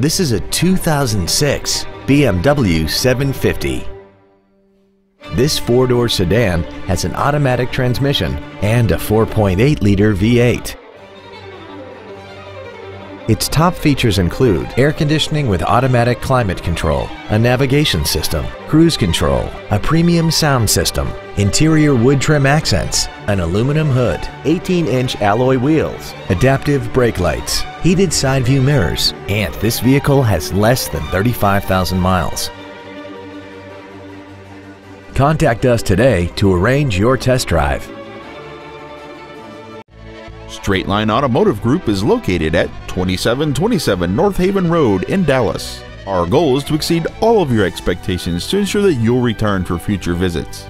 This is a 2006 BMW 750. This four-door sedan has an automatic transmission and a 4.8-liter V8. Its top features include air conditioning with automatic climate control, a navigation system, cruise control, a premium sound system, interior wood trim accents, an aluminum hood, 18-inch alloy wheels, adaptive brake lights, heated side view mirrors, and this vehicle has less than 35,000 miles. Contact us today to arrange your test drive. Straight Line Automotive Group is located at 2727 Northaven Road in Dallas. Our goal is to exceed all of your expectations to ensure that you'll return for future visits.